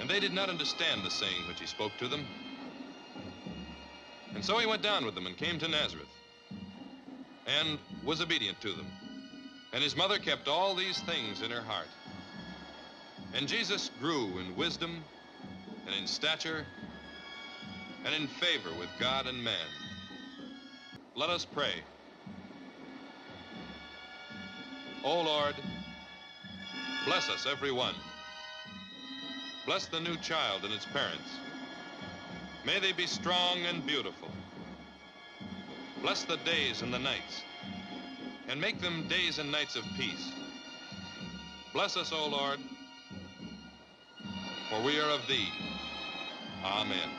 And they did not understand the saying which he spoke to them. And so he went down with them and came to Nazareth and was obedient to them. And his mother kept all these things in her heart. And Jesus grew in wisdom and in stature and in favor with God and man. Let us pray. O Lord, bless us every one. Bless the new child and its parents. May they be strong and beautiful. Bless the days and the nights, and make them days and nights of peace. Bless us, O Lord, for we are of thee. Amen.